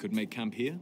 could make camp here?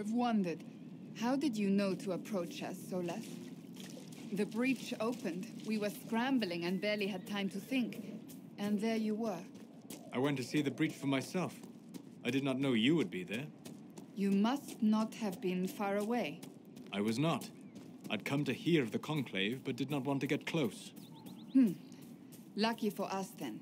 I've wondered, how did you know to approach us, Solas? The breach opened. We were scrambling and barely had time to think. And there you were. I went to see the breach for myself. I did not know you would be there. You must not have been far away. I was not. I'd come to hear of the Conclave, but did not want to get close. Hmm. Lucky for us, then.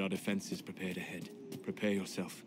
Are defenses prepared ahead. Prepare yourself.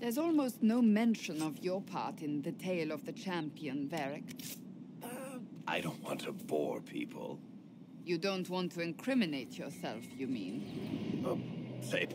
There's almost no mention of your part in the tale of the champion, Varric. Uh, I don't want to bore people. You don't want to incriminate yourself, you mean? Oh, say...